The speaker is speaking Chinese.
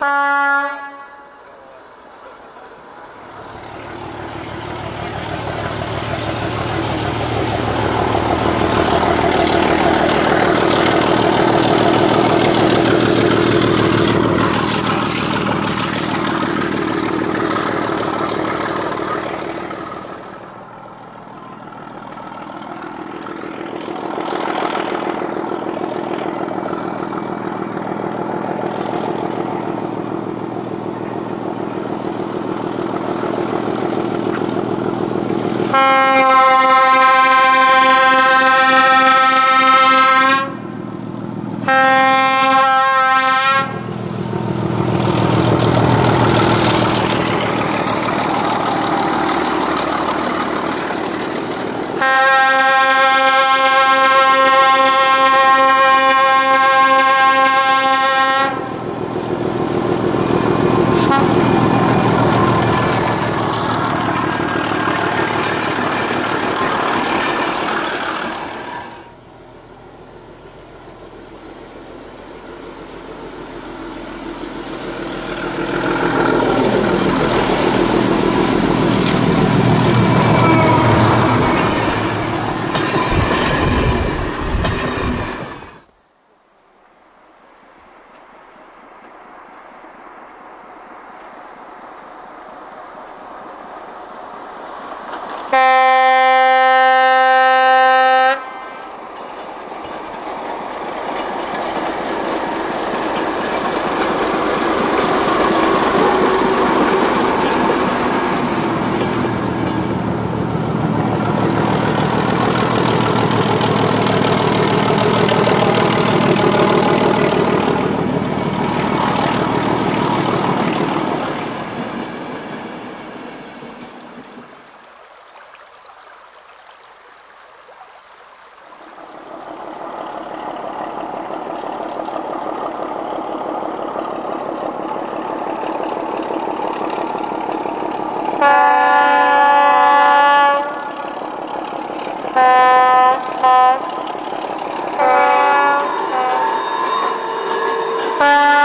啊 Música Bye.